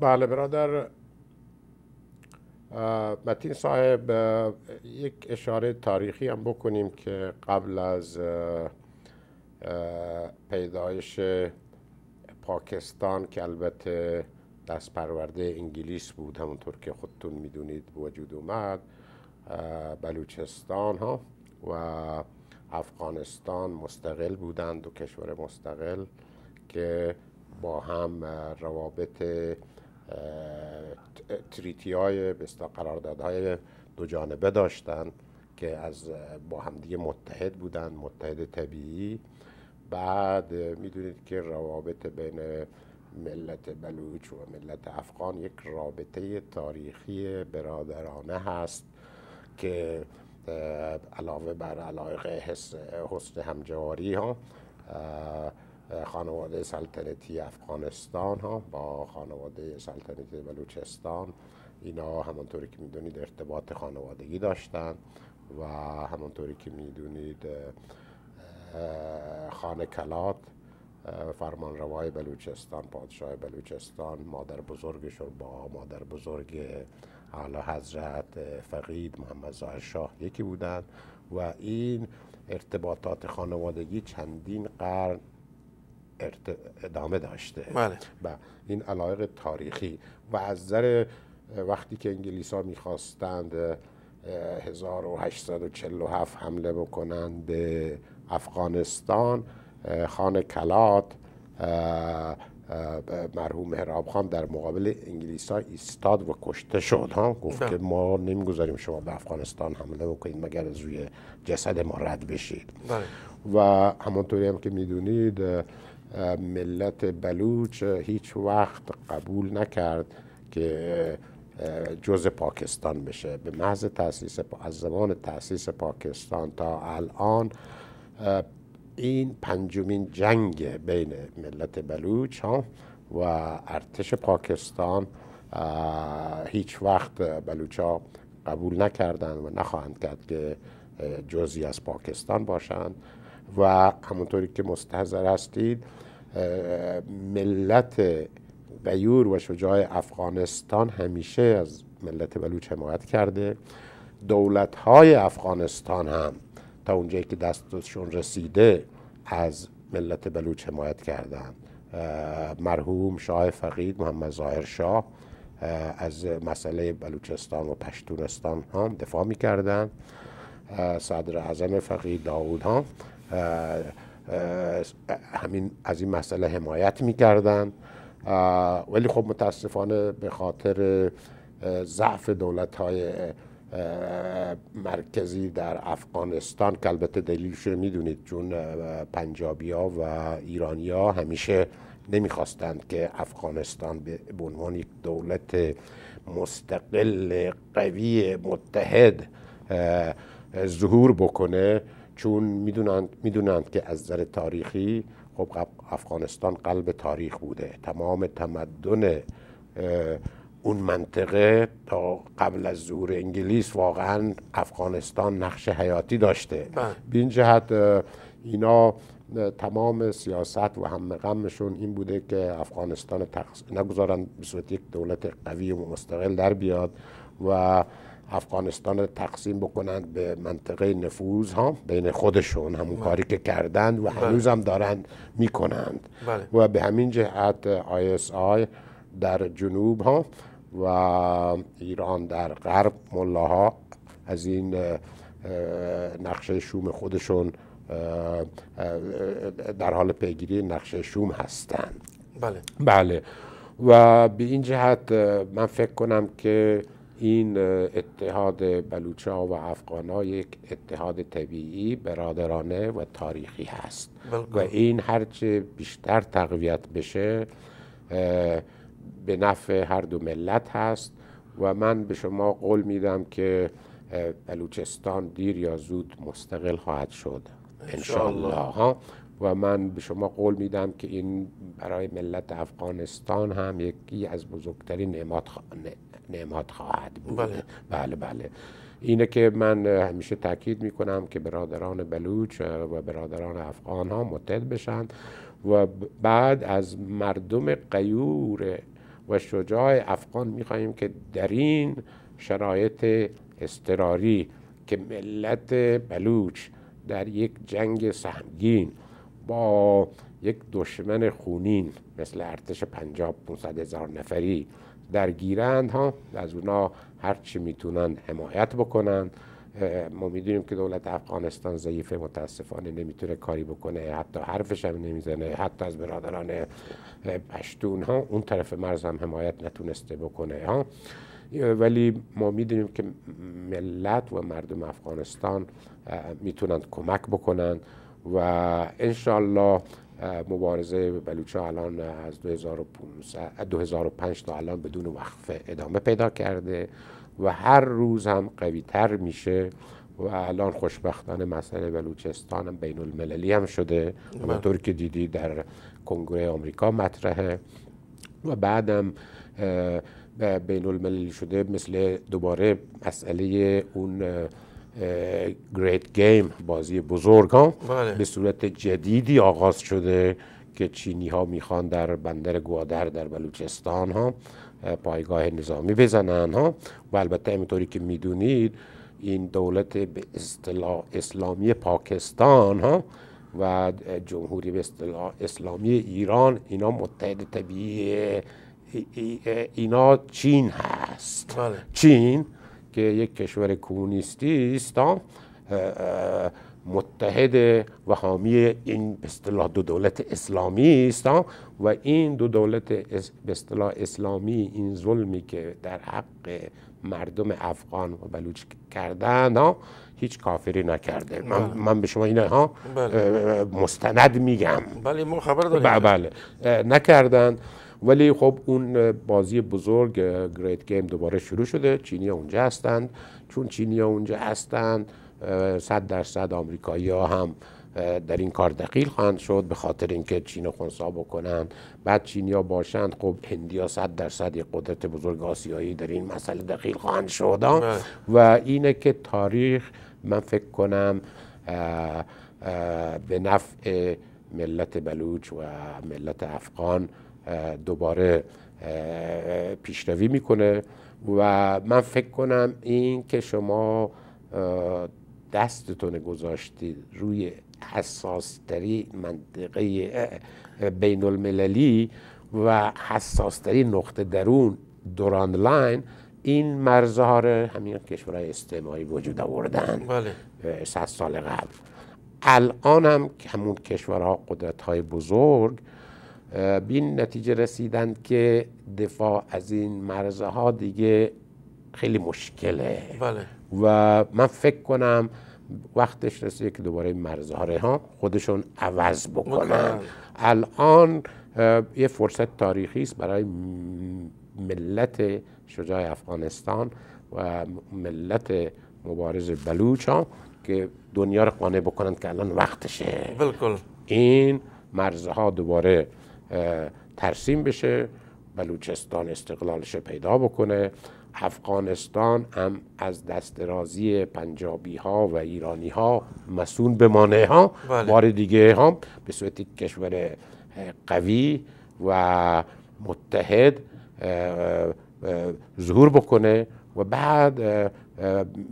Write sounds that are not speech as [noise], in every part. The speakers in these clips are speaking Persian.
بله برادر متین صاحب یک اشاره تاریخی هم بکنیم که قبل از پیدایش پاکستان که البته دست پرورده انگلیس بود همونطور که خودتون می‌دونید وجود اومد بلوچستان ها و افغانستان مستقل بودند و کشور مستقل که با هم روابط تریتی های قراردادهای دو جانبه داشتند که از با همدیگه متحد بودند متحد طبیعی. بعد می‌دونید که روابط بین ملت بلوچ و ملت افغان یک رابطه تاریخی برادرانه هست که علاوه بر علایق حسن همجواری ها خانواده سلطنتی افغانستان ها با خانواده سلطنتی بلوچستان. اینا همانطوری که می‌دونید ارتباط خانوادگی داشتن و همانطوری که می‌دونید خانه کلات فرمان روای بلوچستان پادشاه بلوچستان مادر بزرگشون با مادر بزرگ اعلی حضرت فقید محمد ظاهر شاه یکی بودند و این ارتباطات خانوادگی چندین قرن ادامه داشته بله. و این علایق تاریخی و از نظر وقتی که انگلیس ها می‌خواستند 1847 حمله بکنند به افغانستان خان کلات مرحوم مهراب خان در مقابل انگلیس ها ایستاد و کشته شد ها گفت که ما نمی‌گذاریم شما به افغانستان حمله بکنید مگر از روی جسد ما رد بشید بله. و همانطوری هم که می‌دونید ملت بلوچ هیچ وقت قبول نکرد که جز پاکستان بشه. به محض تاسیس از زمان تاسیس پاکستان تا الان این پنجمین جنگ بین ملت بلوچ ها و ارتش پاکستان هیچ وقت بلوچ ها قبول نکردند و نخواهند کرد که جزی از پاکستان باشند. و همونطوری که مستحضر هستید ملت غیور و شجاع افغانستان همیشه از ملت بلوچ حمایت کرده. دولت های افغانستان هم تا اونجایی که دستشون رسیده از ملت بلوچ حمایت کردند مرحوم شاه فقید محمد ظاهر شاه از مسئله بلوچستان و پشتونستان هم دفاع می‌کردند صدر اعظم فقید داود هم. همین از این مسئله حمایت می‌کردند ولی خب متاسفانه به خاطر ضعف دولت های مرکزی در افغانستان که البته دلیلش رو می‌دونید چون پنجابی و ایرانی ها همیشه نمی‌خواستند که افغانستان به عنوان یک دولت مستقل قوی متحد ظهور بکنه. چون می‌دونند, می‌دونند که از نظر تاریخی خب افغانستان قلب تاریخ بوده تمام تمدن اون منطقه تا قبل از ظهور انگلیس واقعا افغانستان نقش حیاتی داشته. به این جهت اینا تمام سیاست و هم غمشون این بوده که افغانستان تقص... نگذارن به صورت یک دولت قوی و مستقل در بیاد و افغانستان تقسیم بکنند به منطقه نفوذ ها بین خودشون همون بله. کاری که کردند و بله. هنوز هم دارند می‌کنند بله. و به همین جهت آی اس آی در جنوب ها و ایران در غرب ملاها از این نقشه شوم خودشون در حال پیگیری نقشه شوم هستند بله بله و به این جهت من فکر کنم که این اتحاد بلوچا و افغانا یک اتحاد طبیعی برادرانه و تاریخی هست. و این هرچه بیشتر تقویت بشه به نفع هر دو ملت هست. و من به شما قول میدم که بلوچستان دیر یا زود مستقل خواهد شد انشاءالله. ها و من به شما قول میدم که این برای ملت افغانستان هم یکی از بزرگترین نعمات, نعمات خواهد بود بله. بله بله اینه که من همیشه تاکید می‌کنم که برادران بلوچ و برادران افغان ها متحد بشن و بعد از مردم قیور و شجاع افغان می‌خواهیم که در این شرایط استراری که ملت بلوچ در یک جنگ سهمگین با یک دشمن خونین مثل ارتش پنجاب 500 هزار نفری درگیرند ها؟ از اونا هر چی می‌تونن حمایت بکنن. ما می‌دونیم که دولت افغانستان ضعیفه متاسفانه نمی‌تونه کاری بکنه حتی حرفش هم نمی‌زنه حتی از برادران پشتون ها؟ اون طرف مرز هم حمایت نتونسته بکنه ها؟ ولی ما می‌دونیم که ملت و مردم افغانستان می‌تونن کمک بکنن و انشالله مبارزه بلوچا الان از 2005 تا الان بدون وقفه ادامه پیدا کرده و هر روز هم قوی تر میشه و الان خوشبختانه مسئله بلوچستان هم بین المللی هم شده همونطور بله. که دیدی در کنگره آمریکا مطرحه و بعدم بین المللی شده مثل دوباره مسئله اون گریت گیم بازی بزرگ ها بله. به صورت جدیدی آغاز شده که چینی ها می‌خوان در بندر گوادر در بلوچستان ها پایگاه نظامی بزنن ها و البته همینطوری که می‌دونید این دولت به اصطلاح اسلامی پاکستان ها و جمهوری به اصطلاح اسلامی ایران اینا متحد طبیعی اینا چین هست بله. چین که یک کشور کمونیستی است متحد و حامی این به اصطلاح دو دولت اسلامی است و این دو دولت به اصطلاح اسلامی این ظلمی که در حق مردم افغان و بلوچ کردن هیچ کافری نکرده. من, بله. من به شما اینها بله. مستند میگم. بله ما خبر داریم. بله. نکردن ولی خب اون بازی بزرگ گریت گیم دوباره شروع شده. چینی اونجا هستند. چون چینی اونجا هستند صد درصد آمریکایی ها هم در این کار دقیق خواهند شد به خاطر اینکه چین خونسا بکنن. بعد چینیا باشند خب هندیا صد درصد یک قدرت بزرگ آسیایی در این مسئله دقیق خواهند شد. بله. و اینه که تاریخ من فکر کنم به نفع ملت بلوچ و ملت افغان دوباره پیشروی می‌کنه و من فکر کنم این که شما دستتون گذاشتید روی حساستری منطقه بین المللی و حساستری نقطه درون دوران لاین این مرزها رو همین کشورهای استعماری وجود آوردن بله. صد سال قبل الان هم همون کشورها قدرت های بزرگ به این نتیجه رسیدند که دفاع از این مرزها دیگه خیلی مشکله. بله. و من فکر کنم وقتش رسیده که دوباره مرزها ها خودشون عوض بکنن. الان یه فرصت تاریخی است برای ملت شجاع افغانستان و ملت مبارز بلوچ ها که دنیا رو قانع بکنن که الان وقتشه. بالکل این مرزها دوباره ترسیم بشه بلوچستان استقلالش پیدا بکنه افغانستان هم از دست رازی پنجابی ها و ایرانی ها مسون بمانه ها بله. بار دیگه ها به صورت کشور قوی و متحد ظهور بکنه و بعد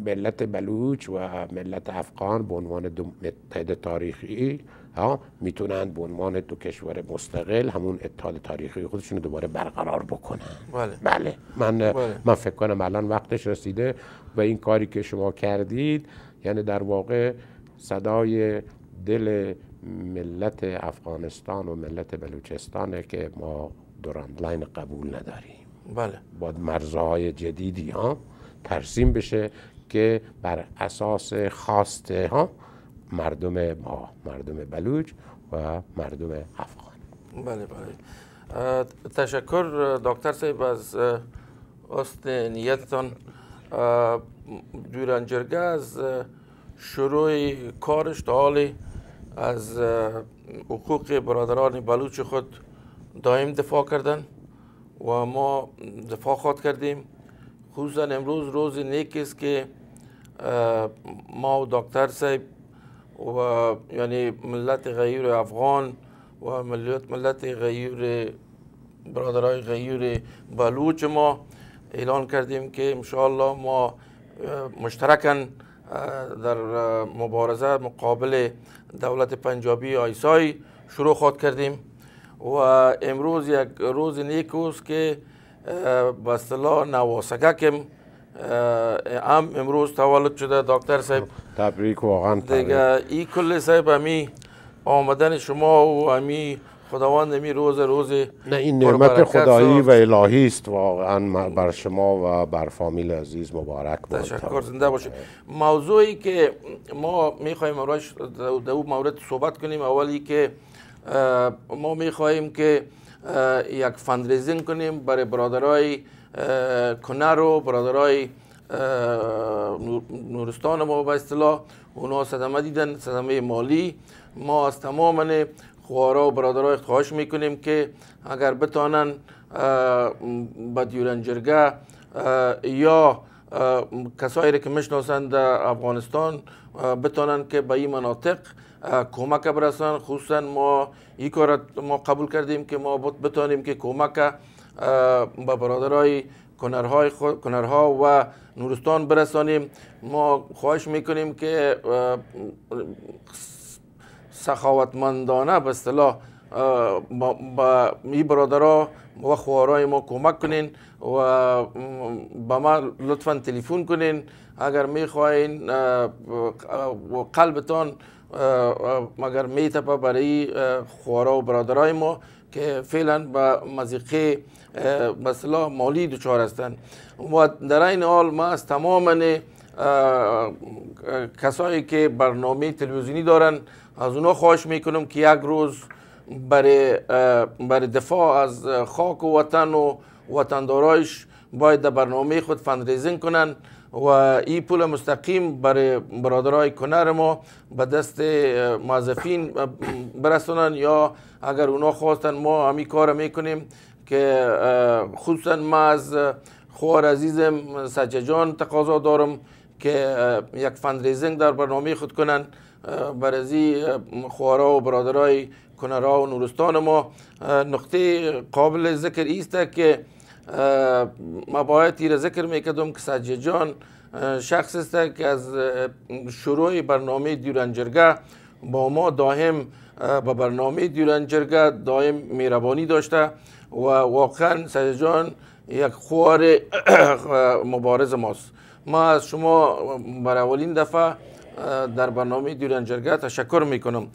ملت بلوچ و ملت افغان به عنوان دو متحد تاریخی ها می‌تونن به عنوان دو کشور مستقل همون اتحاد تاریخی خودشون دوباره برقرار بکنن بله, بله. من بله. من فکر کنم الان وقتش رسیده و این کاری که شما کردید یعنی در واقع صدای دل ملت افغانستان و ملت بلوچستانه که ما دوراند لاین قبول نداریم بله با مرزهای جدیدی ها ترسیم بشه که بر اساس خواسته ها مردم ما مردم بلوچ و مردم افغان. بله بله. تشکر دکتر صاحب از است نیتتان. جرگه از شروع کارش تا حالی از حقوق برادران بلوچ خود دائم دفاع کردن و ما دفاع خواهد کردیم. خصوصا امروز روز نیک است که ما و دکتر صاحب و یعنی ملت غیر افغان و ملت ملت غیر برادرای غیور بلوچ ما اعلان کردیم که انشاءالله ما مشترکن در مبارزه مقابل دولت پنجابی آیسای شروع خود کردیم و امروز یک روز نیک که به اصطلاح نواسگکم هم امروز تولد شده دکتر صاحب. تبریک واقعا دیگه ای کل صاحب امی آمدن شما و امی خداوند امی روز روز نه این نعمت خدایی و الهی است واقعا. بر شما و بر فامیل عزیز مبارک باد. تشکر زنده باشید. موضوعی که ما می‌خوایم امروز در مورد صحبت کنیم اولی که ما می‌خواهیم که یک فندریزینگ کنیم برای برادرای کنر و برادرای نورستان ما به اصطلاح. اونا صدمه دیدن صدمه مالی. ما از تمام خوارا و برادرای خواهش می‌کنیم که اگر بتانن به دیورنجرگه یا کسایی که می‌شناسند در افغانستان بتانن که به این مناطق کمک برسن. خصوصا ما این کار ما قبول کردیم که ما بتانیم که کمک به برادرای کنرهای کنرها و نورستان برسانیم. ما خواهش می‌کنیم که سخاوتمندانه به اصطلاح با این برادرها و خوارای ما کمک کنین و با ما لطفا تلفن کنین. اگر می‌خواین قلبتان مگر میتپه برای خوارا و برادرای ما که فعلا به مزیقه مثلا مالی دچار هستند و در این حال ما از تمام کسایی که برنامه تلویزیونی دارن از اونا خواهش می‌کنم که یک روز برای, برای دفاع از خاک و وطن و وطندارایش باید در برنامه خود فندریزینگ کنن. و این پول مستقیم برای برادرای کنر ما به دست موظفین برسونن. یا اگر اونا خواستن ما همی کار می‌کنیم که خصوصا ما از خوار عزیزم سججان تقاضا دارم که یک فندریزینگ در برنامه خود کنن برزی خوارا و برادرای کنرا و نورستان ما. نقطه قابل ذکر ایست که ما باید تیر ذکر می‌کردم که سججان شخص است که از شروع برنامه دیورنجرگه با ما دائم با برنامه دیورنجرگه دائم میربانی داشته و واقعا سججان یک خوار مبارز ماست. ما از شما بر اولین دفعه در برنامه دیورنجرگه تشکر می‌کنم.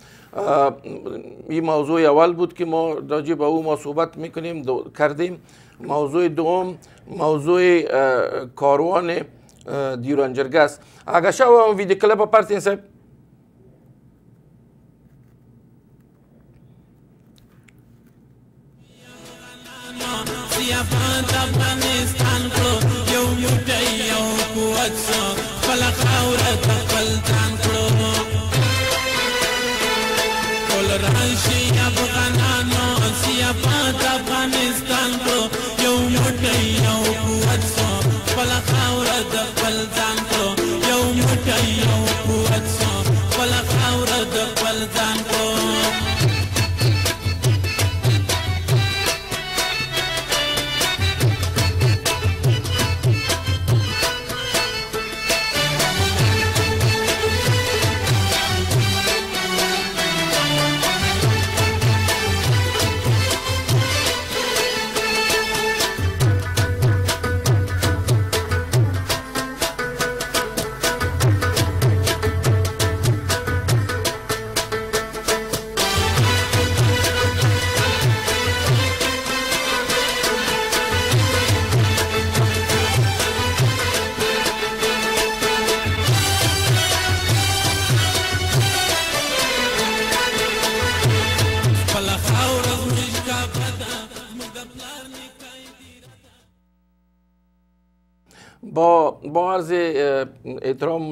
این موضوع اول بود که ما راجع به او ما صحبت می‌کنیم کردیم. موضوع دوم موضوع کاروان دیورانجرگه است. اگه شما ویدیو کلیپ پرتین صاحب افغان افغانستان کو یو یو دی یو قوت سو خلق اوره تقل تن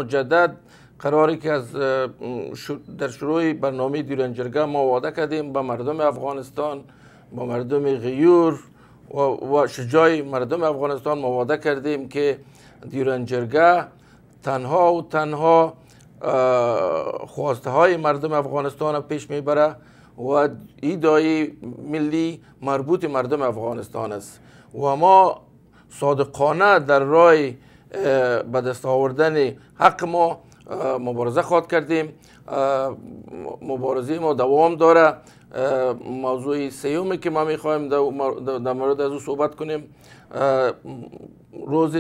مجدد قراری که از در شروع برنامه دیورنجرگه ما وعده کردیم به مردم افغانستان با مردم غیور و شجاع مردم افغانستان ما وعده کردیم که دیورنجرگه تنها و تنها خواسته های مردم افغانستان پیش می‌بره و این دایی ملی مربوط مردم افغانستان است. و ما صادقانه در راه به دست آوردن حق ما مبارزه خواد کردیم. مبارزه ما دوام داره. موضوع سیومی که ما می‌خوایم در مورد از او صحبت کنیم. روز 9-11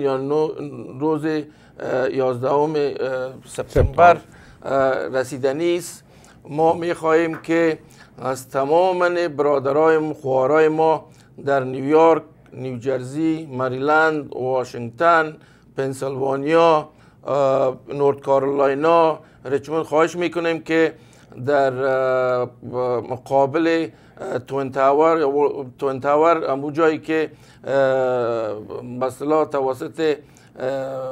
یا روز 11 سپتامبر رسیدنی است. ما می‌خواهیم که از تمام برادرای خوارای ما در نیویورک نیوجرسی مریلند واشنگتن پنسیلوانیا نورد کارولاینا ریچموند خواهش می‌کنیم که در مقابل توین تاور توین تاور امو جایی که مثلا توسط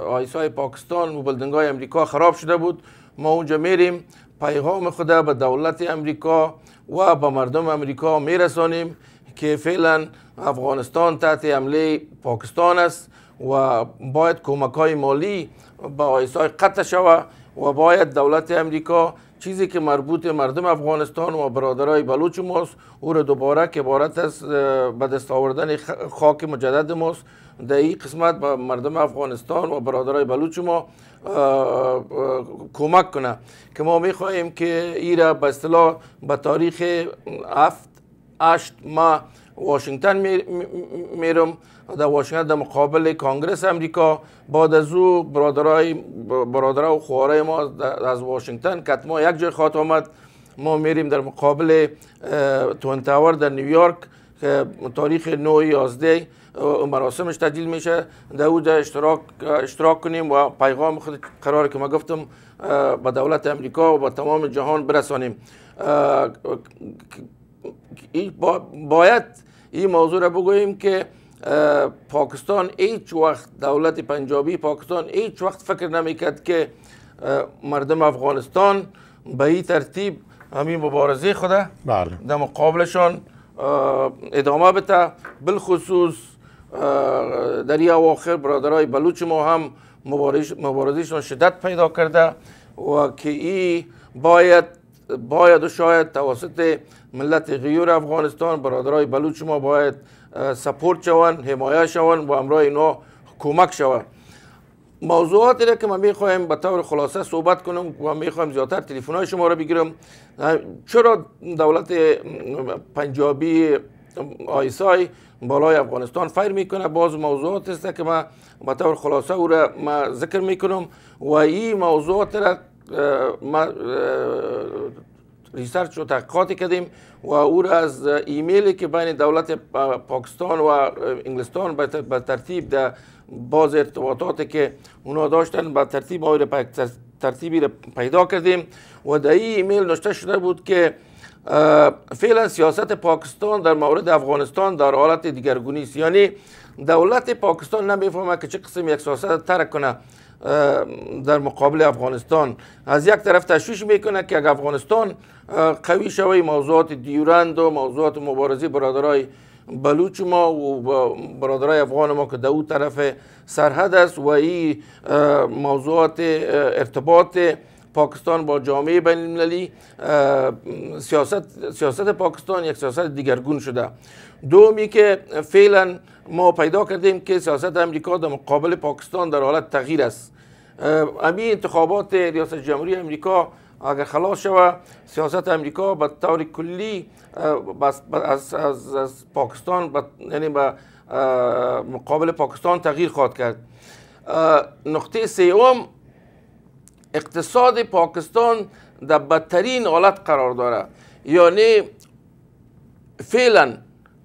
آیسای پاکستان و بلدنگ های امریکا خراب شده بود ما اونجا میریم پیغام خدا به دولت امریکا و به مردم امریکا میرسانیم که فعلا افغانستان تحت حمله پاکستان است و باید کمک های مالی به آیسای قطع شود و باید دولت امریکا چیزی که مربوط مردم افغانستان و برادرای بلوچ ماست او را دوباره که عبارت از به دست آوردن خاک مجدد ماست در این قسمت به مردم افغانستان و برادرای بلوچ ما کمک کنه. که ما می‌خواهیم که ای را به اصطلاح به تاریخ هفت هشت ماه واشنگتن میرم در واشنگتن در مقابل کانگرس امریکا بعد از او برادرای برادرای و خوارای ما از واشنگتن که ما یک جای خواهد آمد ما میریم در مقابل توین تاور در نیویورک که تاریخ 9 11 مراسمش تجلیل میشه در او اشتراک اشتراک کنیم و پیغام خود قرار که ما گفتم به دولت امریکا و به تمام جهان برسانیم باید این موضوع را بگوییم که پاکستان هیچ وقت دولت پنجابی پاکستان هیچ وقت فکر نمی‌کرد که مردم افغانستان به این ترتیب همین مبارزه خوده بله. در مقابلشان ادامه بده بالخصوص در این اواخر برادرای بلوچ ما هم مبارزشان شدت پیدا کرده و که ای باید باید و شاید توسط ملت غیور افغانستان برادرای بلوچ ما باید سپورت شوند حمایه شوند و امرای اینا کمک شوند. موضوعاتی را که ما می‌خوایم به طور خلاصه صحبت کنم و می‌خوایم زیادتر تلفن های شما را بگیرم. چرا دولت پنجابی ISI بالای افغانستان فیر می‌کنه؟ باز موضوعات است که ما به طور خلاصه او را ما ذکر می‌کنم و این موضوعات را ما research و تحقیقاتی کردیم و او را از ایمیلی که بین دولت پاکستان و انگلستان به ترتیب در باز ارتباطاتی که اونا داشتن به ترتیب آیر ترتیبی را پیدا کردیم و در این ایمیل نشته شده بود که فعلا سیاست پاکستان در مورد افغانستان در حالت دیگرگونی است. یعنی دولت پاکستان نمی‌فهمه که چه قسم یک سیاست ترک کنه. در مقابل افغانستان. از یک طرف تشویش می‌کنه که اگر افغانستان قوی شوی موضوعات دیورند و موضوعات مبارزه برادرای بلوچ ما و برادرای افغان ما که در او طرف سرحد است و این موضوعات ارتباط پاکستان با جامعه بین المللی سیاست, سیاست پاکستان یک سیاست دیگرگون شده. دومی که فعلا ما پیدا کردیم که سیاست امریکا در مقابل پاکستان در حالت تغییر است. امی انتخابات ریاست جمهوری امریکا اگر خلاص شود سیاست امریکا به طور کلی از, از, از پاکستان یعنی به مقابل پاکستان تغییر خواهد کرد. نقطه سوم اقتصاد پاکستان در بدترین حالت قرار داره. یعنی فعلا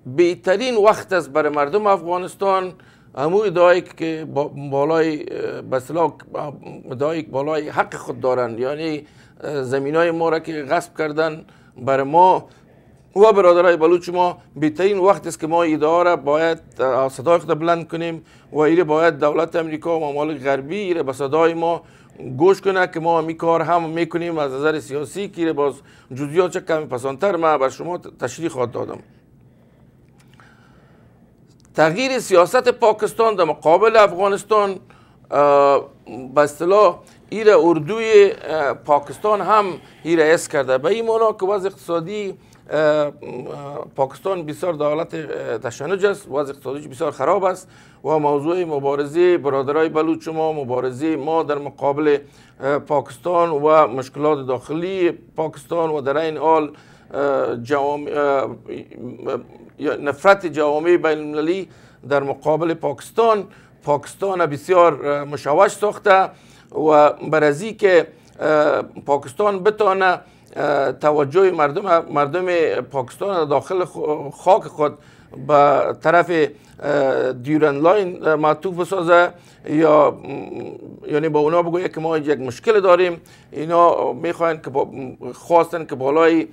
بهترین وقت است برای مردم افغانستان. همو ادعایی که بالای به ادعایی بالای حق خود دارند یعنی زمین های ما را که غصب کردن برای ما. و برادرای بلوچ ما بهترین وقت است که ما ادعا را باید صدای خود بلند کنیم. و ایره باید دولت امریکا و ممالک غربی ایره به صدای ما گوش کنه که ما می کار هم می‌کنیم از نظر سیاسی که باز جزئیات چه کمی پسانتر ما بر شما تشریح خواهد دادم. تغییر سیاست پاکستان در مقابل افغانستان به اصطلاح ایره اردوی پاکستان هم ایره اس کرده. به این معنا که وضع اقتصادی پاکستان بسیار دولت تشنج است. وضع اقتصادی بسیار خراب است. و موضوع مبارزه برادرای بلوچ ما مبارزه ما در مقابل پاکستان و مشکلات داخلی پاکستان و در این حال نفرت جوامع بین المللی در مقابل پاکستان پاکستان بسیار مشوش ساخته و برای ازی که پاکستان بتانه توجه مردم مردم پاکستان داخل خاک خود به طرف Durand Line معطوف بسازه یا یعنی با اونا بگوید که ما یک مشکل داریم. اینا می‌خواین که خواستن که بالای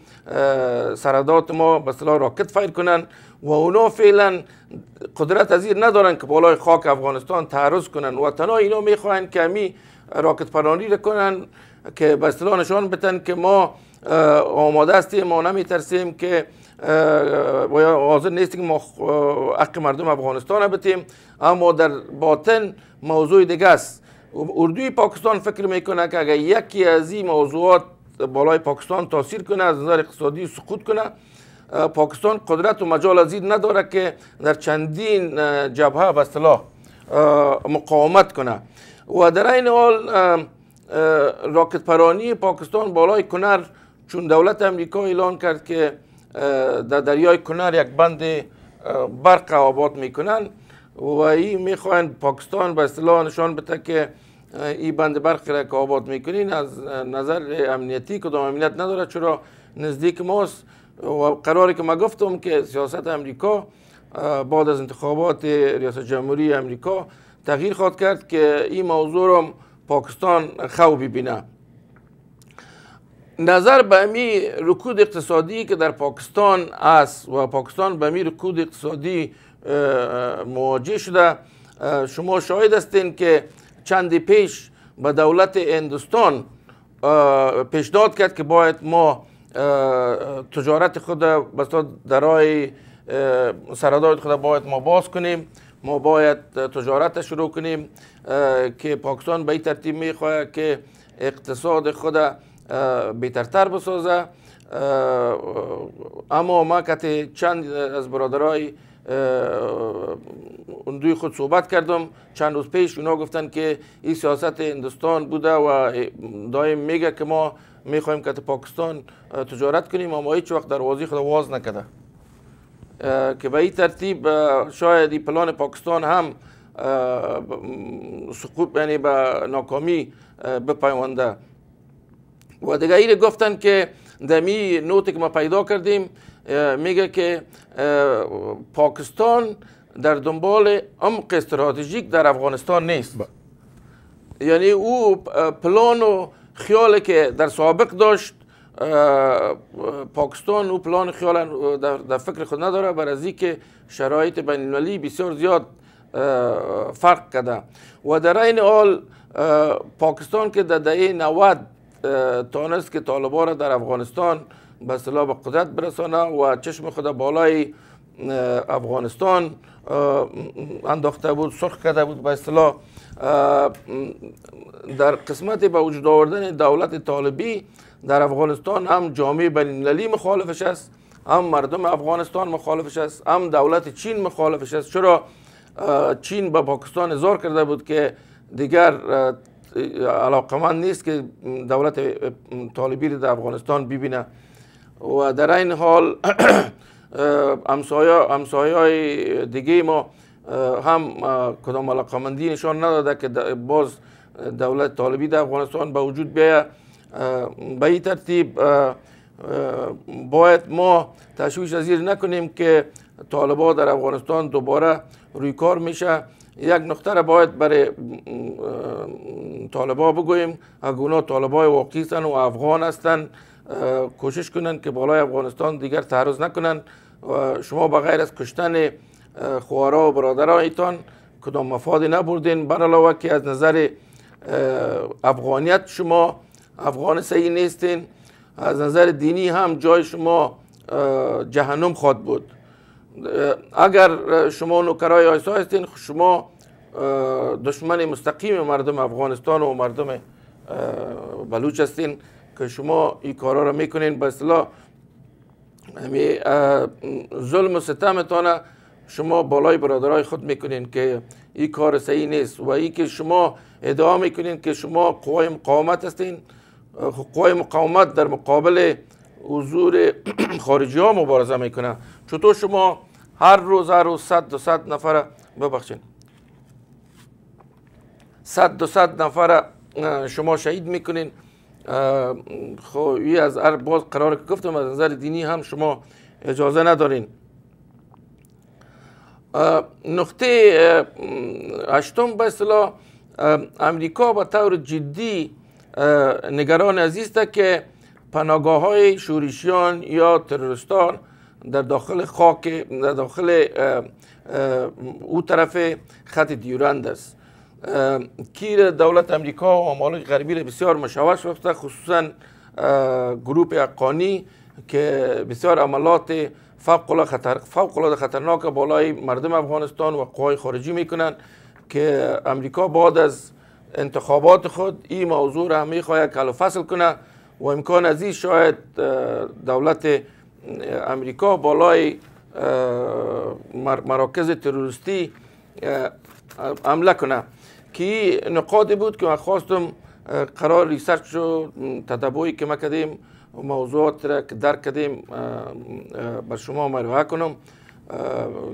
سرحدات ما به راکت fire کنن و اونا فعلا قدرت از ندارن که بالای خاک افغانستان تعرض کنن. و تنها اینا می‌خواین که همی راکت پرانی کنن که به اصطلاح نشان بتن که ما آماده هستیم ما نمی ترسیم که حاضر نیستیم که ما حق مردم افغانستان بتیم. اما در باطن موضوع دیگه است. اردوی پاکستان فکر می‌کنه که اگر یکی از این موضوعات بالای پاکستان تاثیر کنه از نظر اقتصادی سقوط کنه پاکستان قدرت و مجال از نداره که در چندین جبهه به اصطلاح مقاومت کنه. و در این حال راکت پرانی پاکستان بالای کنر چون دولت امریکا اعلان کرد که در دریای کنر یک بند برق آباد می‌کنن و این می‌خواین پاکستان به اصطلاح نشان بده که این بند برق را که آباد می‌کنین از نظر امنیتی کدام امنیت نداره چرا نزدیک ماست؟ و قراری که ما گفتم که سیاست امریکا بعد از انتخابات ریاست جمهوری امریکا تغییر خواهد کرد که این موضوع رو پاکستان خوب ببینه. نظر به امی رکود اقتصادی که در پاکستان است و پاکستان به امی رکود اقتصادی مواجه شده. شما شاهد هستین که چندی پیش به دولت هندوستان پیشنهاد کرد که باید ما تجارت خود بسا درای سرادای خود باید ما باز کنیم. ما باید تجارت شروع کنیم. که پاکستان به این ترتیب می‌خواهد که اقتصاد خود بهترتر بسازه اما ما که چند از برادرای دوی خود صحبت کردم چند روز پیش اونا گفتن که این سیاست هندوستان بوده و دایم میگه که ما میخوایم که پاکستان تجارت کنیم اما هیچ وقت دروازی خود واز نکده که به این ترتیب شاید این پلان پاکستان هم سقوط یعنی به ناکامی بپیونده و دیگه ایره گفتن که دمی نوتی که ما پیدا کردیم میگه که پاکستان در دنبال عمق استراتژیک در افغانستان نیست با. یعنی او پلان و خیالی که در سابق داشت پاکستان او پلان خیال در, فکر خود نداره بر از که شرایط بین المللی بسیار زیاد فرق کرده و در این حال پاکستان که در دهه 90 تانست که طالبان را در افغانستان به اصطلاح به قدرت برسانه و چشم خود بالای افغانستان انداخته بود سرخ کرده بود به اصطلاح در قسمت به وجود آوردن دولت طالبی در افغانستان هم جامعه بین المللی مخالفش است هم مردم افغانستان مخالفش است هم دولت چین مخالفش است. چرا؟ چین به پاکستان اظهار کرده بود که دیگر علاقمند نیست که دولت طالبی در افغانستان ببینه. و در این حال [clears throat] همسایه های دیگه ما هم کدام علاقمندی نشان نداده که باز دولت طالبی در افغانستان به وجود بیاید. به این ترتیب باید ما تشویش از نکنیم که طالبا در افغانستان دوباره روی کار میشه. یک نقطه را باید برای طالبا اگر اونا طالبای واقعی و افغان هستند کوشش کنند که بالای افغانستان دیگر تعرض نکنند و شما بغیر از کشتن خوارا و برادرایتان کدام مفادی نبردین. بر علاوه که از نظر افغانیت شما افغان صحیح نیستین. از نظر دینی هم جای شما جهنم خواد بود. اگر شما نوکرای آیسا هستین شما دشمن مستقیم مردم افغانستان و مردم بلوچ هستین که شما این کارا رو می‌کنین. به اصطلاح ظلم و ستمتان شما بالای برادرای خود می‌کنین که این کار صحیح نیست و ای که شما ادعا می‌کنین که شما قوای مقاومت هستین. قوای مقاومت در مقابل حضور [clears throat] خارجی ها مبارزه می‌کنه. چطور شما هر روز هر روز صد و صد نفر ببخشین صد و صد نفر شما شهید می‌کنین. خب از هر باز قرار که گفتم از نظر دینی هم شما اجازه ندارین. نقطه هشتم به اصطلاح امریکا به طور جدی نگران است که پناگاه های شورشیان یا تروریستان در داخل خاک در داخل او طرف خط دیورند است. کی دولت امریکا و ممالک غربی بسیار مشوش رفته خصوصا گروپ اقانی که بسیار عملات فوق خطر فوق خطرناک بالای مردم افغانستان و قوای خارجی می‌کنن که امریکا بعد از انتخابات خود این موضوع را می‌خواهد کل فصل کنه و امکان از این شاید دولت امریکا بالای مراکز تروریستی عمله کنه. که نقاطی بود که من خواستم قرار ریسرچ و تدبوی که ما کردیم موضوعات را که درک کردیم بر شما مروه کنم.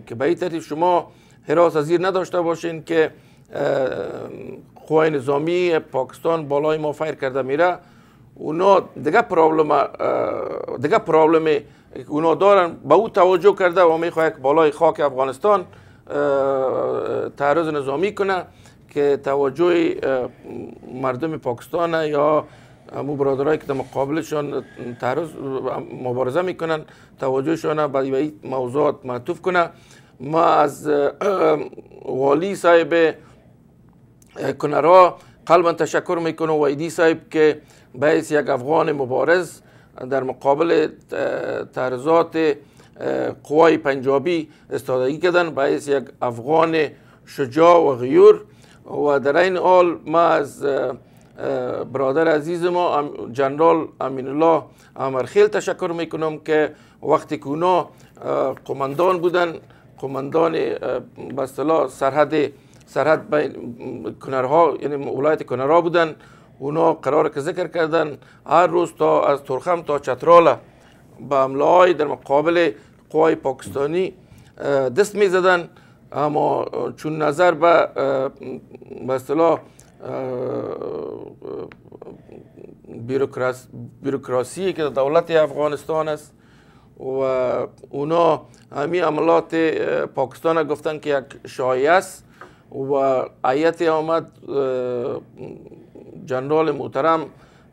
که به این ترتیب شما حراس از نداشته باشین که قوای نظامی پاکستان بالای ما فیر کرده میره. اونا دیگه پرابلم دیگه پرابلم اونا دارن. به او توجه کرده و می‌خواه که بالای خاک افغانستان تعرض نظامی کنه که توجه مردم پاکستان یا امو برادرایی که در مقابلشان تعرض مبارزه می‌کنن توجهشان به این موضوعات معطوف کنه. ما از والی صاحب کنرا قلبا تشکر می‌کنم و ایدی صاحب که باعث یک افغان مبارز در مقابل تعرضات قوای پنجابی استادگی کردن. باعث یک افغان شجاع و غیور. و در این حال ما از برادر عزیز ما جنرال امین الله امرخیل تشکر می‌کنم که وقتی که اونا قماندان بودن قماندان به سرحد سرحد کنرها یعنی ولایت کنرها بودن. اونا قرار که ذکر کردن هر روز تا از ترخم تا چتراله به حمله در مقابل قوای پاکستانی دست می زدن اما چون نظر به به اصطلاح بیروکراسی که دولت افغانستان است و اونا همین عملات پاکستان گفتن که یک شایع است و آیت آمد جنرال محترم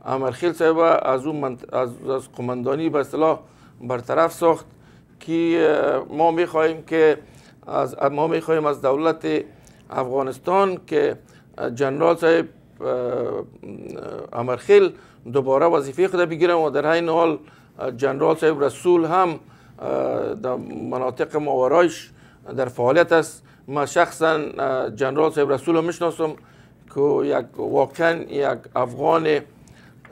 امرخیل صاحب از اون از, از قماندانی به اصطلاح برطرف ساخت که ما می‌خواهیم که از ما می‌خواهیم از دولت افغانستان که جنرال صاحب امرخیل دوباره وظیفه خود بگیرم و در این حال جنرال صاحب رسول هم در مناطق ماورایش در فعالیت است. ما شخصا جنرال صاحب رسول رو می‌شناسم. که یک واقعا یک افغان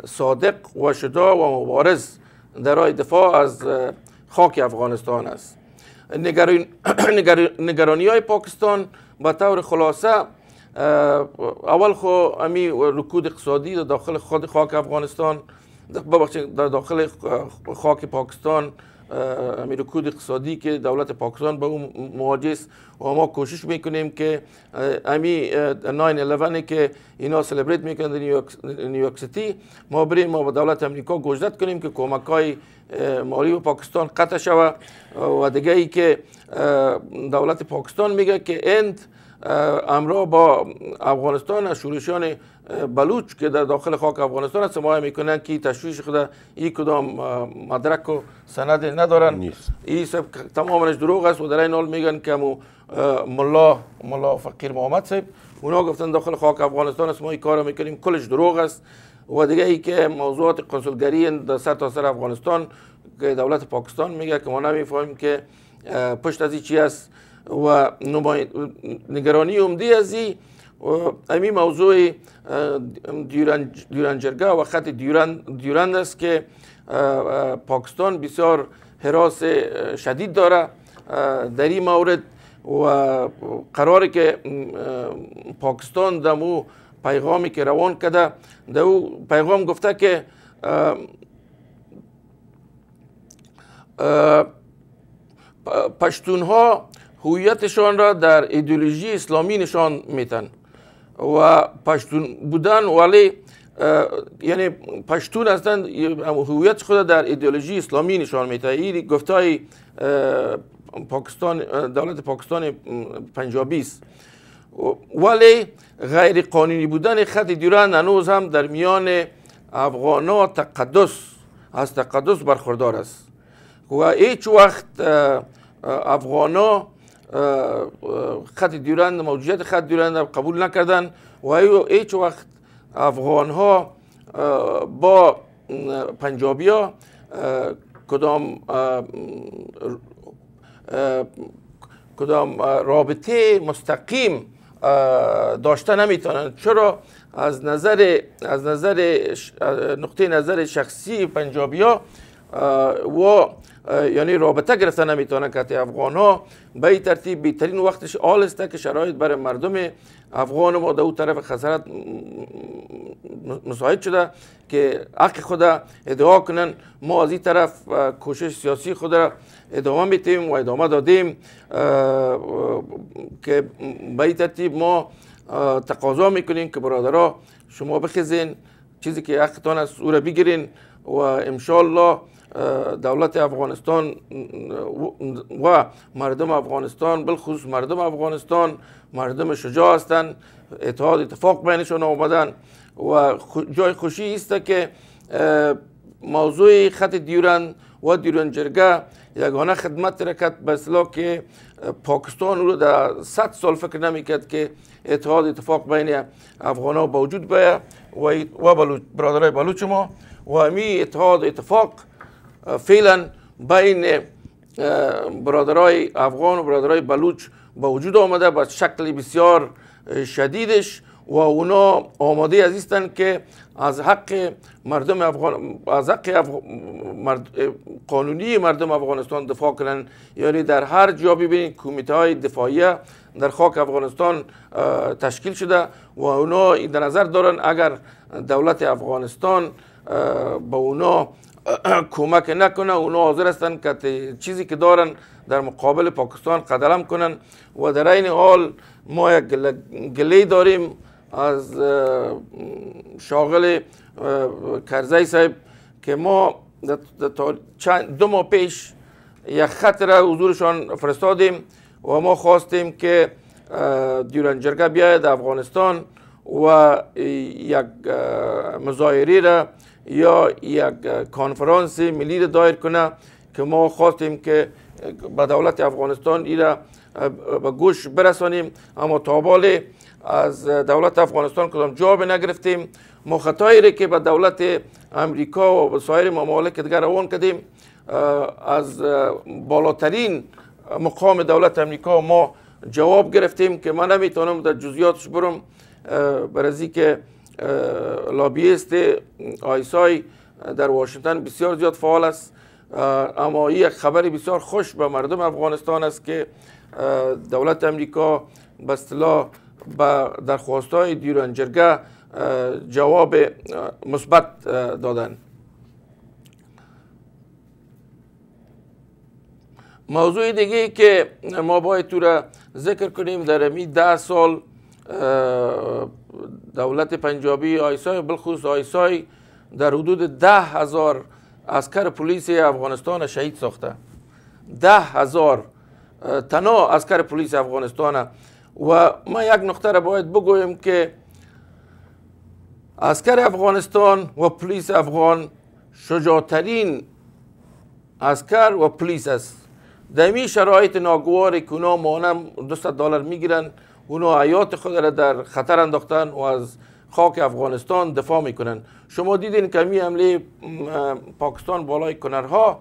صادق و شجاع و مبارز در دفاع از خاک افغانستان است. [clears throat] نگرانی های پاکستان به طور خلاصه اول خو امی رکود اقتصادی در داخل خود خاک افغانستان در داخل خاک پاکستان امی رکود اقتصادی که دولت پاکستان به اون مواجه است و ما کوشش می‌کنیم که امی 9 که اینا سلبریت می‌کنن در نیویورک سیتی ما بریم ما به دولت امریکا گوجدت کنیم که کمک های مالی به پاکستان قطع شوه. و دیگه ای که دولت پاکستان میگه که اند امرا با افغانستان از شورشان بلوچ که در داخل خاک افغانستان است سمایه می‌کنن که تشویش خود این کدام مدرک و سند ندارن این سب تمامش دروغ است و در این حال میگن که مو ملا ملا فقیر محمد صاحب اونا گفتن داخل خاک افغانستان است ما این کار می‌کنیم کلش دروغ است. و دیگه ای که موضوعات کنسولگری در سر تا سر افغانستان که دولت پاکستان میگه که ما نمی‌فهمیم که پشت از چی است. و نگرانی عمدی از امی موضوع دیورنجرگه و خط دیورند است که پاکستان بسیار حراس شدید داره در این مورد و قراره که پاکستان دمو پیغامی که روان کرده او پیغام گفته که پشتون ها هویتشان را در ایدئولوژی اسلامی نشان میتن. و پشتون بودن ولی یعنی پشتون هستند هویت خود در ایدئولوژی اسلامی نشان میده این گفتای پاکستان دولت پاکستان پنجابی است ولی غیر قانونی بودن خط دیورند هنوز هم در میان افغانا تقدس از تقدس برخوردار است. و هیچ وقت افغانا خط دیورند موجودیت خط دیورند قبول نکردن و هیچ وقت افغان ها با پنجابی ها کدام کدام رابطه مستقیم داشته نمی‌تونن. چرا؟ از نظر از نظر نقطه نظر شخصی پنجابی ها و یعنی رابطه گرفته نمی‌تونن که افغان ها. به این ترتیب بهترین وقتش آل است که شرایط برای مردم افغان ما در طرف خسارت مساعد شده که حق خود ادعا کنن. ما از این طرف کوشش سیاسی خود را ادامه میتیم و ادامه دادیم. که به این ترتیب ما تقاضا می‌کنیم که برادرها شما بخیزین چیزی که حقتان است او را بگیرین و انشالله دولت افغانستان و مردم افغانستان بالخصوص مردم افغانستان مردم شجاع هستند اتحاد اتفاق بینشان آمدن. و جای خوشی است که موضوع خط دیورن و دیورن جرگه یگانه خدمت رکت به که پاکستان رو در صد سال فکر نمی‌کرد که اتحاد اتفاق بین افغان ها وجود بیه. و برادرای بلوچ ما. و امی اتحاد اتفاق فعلا بین برادرای افغان و برادرای بلوچ با وجود آمده با شکل بسیار شدیدش و اونا آماده هستند که از حق مردم افغان از حق قانونی مردم افغانستان دفاع کنن. یعنی در هر جا ببینید کمیته های دفاعیه در خاک افغانستان تشکیل شده و اونا در نظر دارن اگر دولت افغانستان به اونا [clears throat] کمک نکنه اونا حاضر هستن که چیزی که دارن در مقابل پاکستان قدرم کنن. و در این حال ما یک گلی داریم از شاغل کرزی صاحب که ما دو ماه پیش یک خط را حضورشان فرستادیم و ما خواستیم که دیورنجرگه بیاید افغانستان و یک مظاهره را یا یک کنفرانس ملی را دایر کنه که ما خواستیم که به دولت افغانستان ای را به گوش برسانیم. اما تابال از دولت افغانستان کدام جواب نگرفتیم. ما خطایی که به دولت امریکا و سایر ممالک دیگر روان کردیم از بالاترین مقام دولت امریکا ما جواب گرفتیم که من نمی‌تونم در جزیاتش برم برای که لابیست آیسای در واشنگتن بسیار زیاد فعال است. اما یک خبر بسیار خوش به مردم افغانستان است که دولت امریکا به اصطلاح به درخواست های جواب مثبت دادن. موضوع دیگه که ما باید تو را ذکر کنیم در امی ده سال دولت پنجابی آیسای بالخصوص آیسای در حدود ده هزار اسکر پلیس افغانستان شهید ساخته. ده هزار تنها اسکر پلیس افغانستان و ما یک نقطه را باید بگویم که اسکر افغانستان و پلیس افغان شجاعترین اسکر و پلیس است. در این شرایط ناگواری که اونا مانم 200 دلار می‌گیرن. اونا حیات خود را در خطر انداختن و از خاک افغانستان دفاع می‌کنن. شما دیدین که می حمله پاکستان بالای کنرها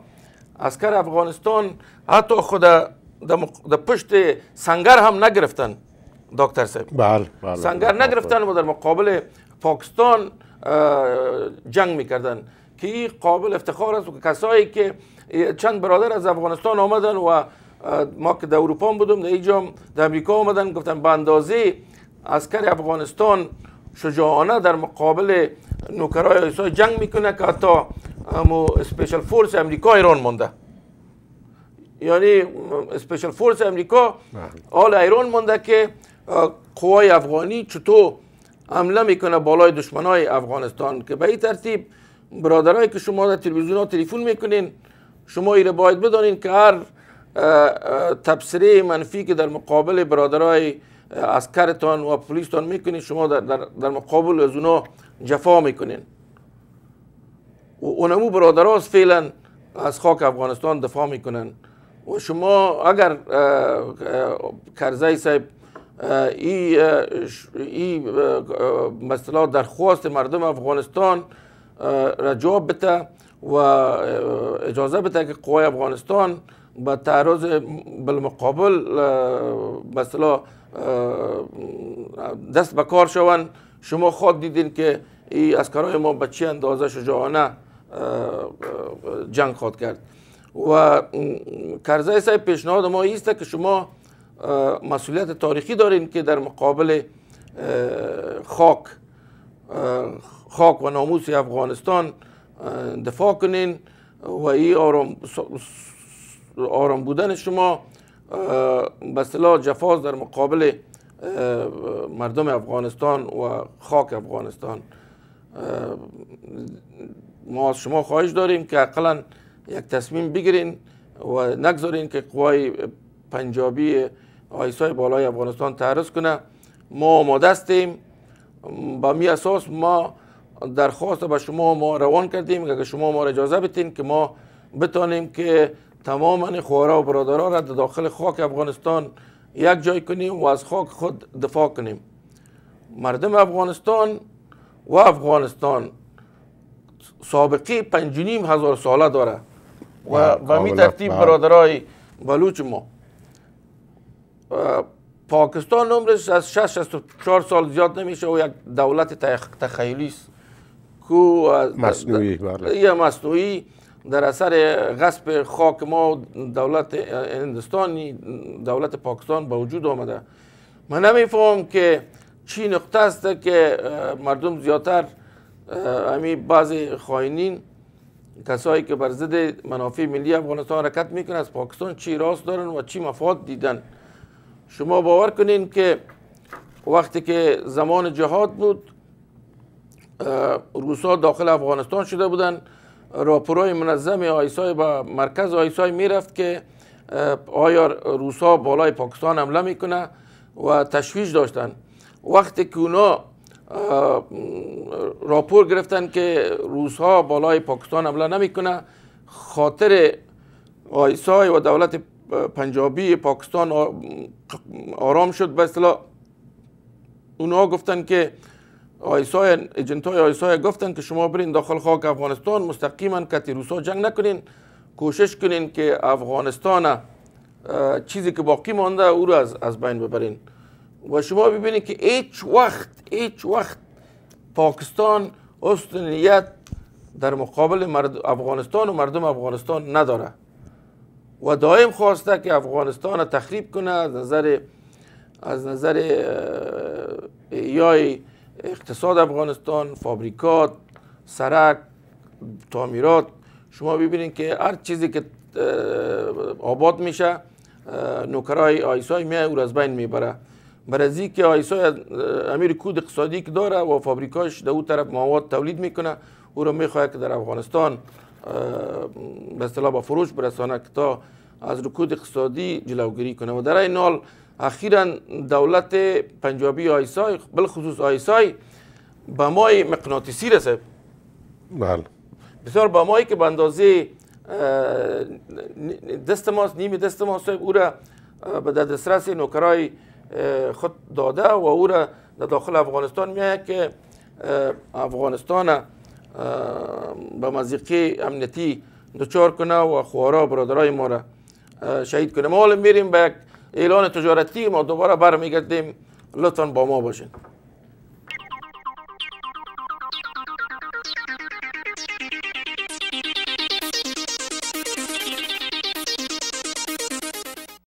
اسکر افغانستان حتی خود در پشت سنگر هم نگرفتن دکتر صاحب. بله بله سنگر نگرفتن و در مقابل پاکستان جنگ می‌کردن. که قابل افتخار است؟ و کسایی که چند برادر از افغانستان آمدن و ما که در اروپا بودم در اینجا در امریکا آمدن گفتن به اندازه عسکر افغانستان شجاعانه در مقابل نوکرای ایسای جنگ می‌کنه که حتی امو اسپیشل فورس امریکا ایران مونده یعنی اسپیشل فورس امریکا بله. آل ایران مونده که قوای افغانی چطور حمله می‌کنه بالای دشمنای افغانستان که به این ترتیب برادرایی که شما در تلویزیون ها تلفن می‌کنین شما ایره باید بدانین که هر تبصره منفی که در مقابل برادرای اسکرتان و پلیستان می‌کنین شما در, در, در مقابل از اونا جفا می‌کنین. و اونمو برادراست فعلا از خاک افغانستان دفاع می‌کنن. و شما اگر کرزی صاحب ای, ای مثلا درخواست مردم افغانستان را جواب بده و اجازه بده که قوای افغانستان به تعرض بالمقابل مثلا دست به کار شوند. شما خود دیدین که این اسکرای ما به چه اندازه شجاعانه جنگ خواهد کرد. و کرزای صاحب پیشنهاد ما ایست که شما مسئولیت تاریخی دارین که در مقابل خاک خاک و ناموس افغانستان دفاع کنین. و این آرام, آرام بودن شما به جفاز در مقابل مردم افغانستان و خاک افغانستان. ما از شما خواهش داریم که اقلا یک تصمیم بگیرین و نگذارین که قوای پنجابی آیسای بالای افغانستان تعرض کنه. ما آماده هستیم. با می اساس ما درخواست به شما ما روان کردیم. که شما ما اجازه بتین که ما بتانیم که تمام خوارا و برادرها را در داخل خاک افغانستان یک جای کنیم و از خاک خود دفاع کنیم. مردم افغانستان و افغانستان سابقه پنجونیم هزار ساله داره و به می ترتیب برادرای بلوچ ما. پاکستان عمرش از 6 64 سال زیاد نمیشه و یک دولت تخیلی است. کو مصنوعی بله. یه مصنوعی. در اثر غصب خاک ما دولت هندستانی دولت پاکستان به وجود آمده من نمیفهم که چی نقطه است که مردم زیادتر امی بعضی خائنین کسایی که بر ضد منافع ملی افغانستان حرکت میکنن از پاکستان چی راست دارن و چی مفاد دیدن شما باور کنین که وقتی که زمان جهاد بود روسا داخل افغانستان شده بودن راپورای منظم آیسای به مرکز آیسای می‌رفت که آیا روسا بالای پاکستان حمله می‌کنه و تشویش داشتن. وقتی که اونا راپور گرفتن که روس ها بالای پاکستان حمله نمی‌کنه خاطر آیسای و دولت پنجابی پاکستان آرام شد. به اصطلاح اونها گفتن که آیسای ایجنت های آیسای گفتن که شما برین داخل خاک افغانستان مستقیما کتی روسا جنگ نکنین. کوشش کنین که افغانستان چیزی که باقی مانده او رو از, از بین ببرین. و شما ببینید که هیچ وقت هیچ وقت پاکستان نیت در مقابل افغانستان و مردم افغانستان نداره. و دائم خواسته که افغانستان تخریب کنه از نظر از نظر یا اقتصاد افغانستان فابریکات سرک تعمیرات. شما ببینید که هر چیزی که آباد میشه نوکرای آیسای میای او از بین می‌بره. برای که آیسای امیر کود اقتصادی که داره و فابریکاش در او طرف مواد تولید می‌کنه او رو می‌خواد که در افغانستان به اصطلاح با فروش برسانه که تا از رکود اقتصادی جلوگیری کنه. و در این حال اخیرا دولت پنجابی آیسای بالخصوص آیسای به مای مقناطیسی رسه بله. بسیار با مایی که به اندازه دست ماست نیمی دست ماست او را به دسترس نوکرای خود داده و او را در داخل افغانستان میآید که افغانستان به مزیقه امنیتی دچار کنه و خوارا برادرای ما را شهید کنه. ما حالا میریم به یک اعلان تجارتی ما دوباره برمیگردیم. لطفا با ما باشین.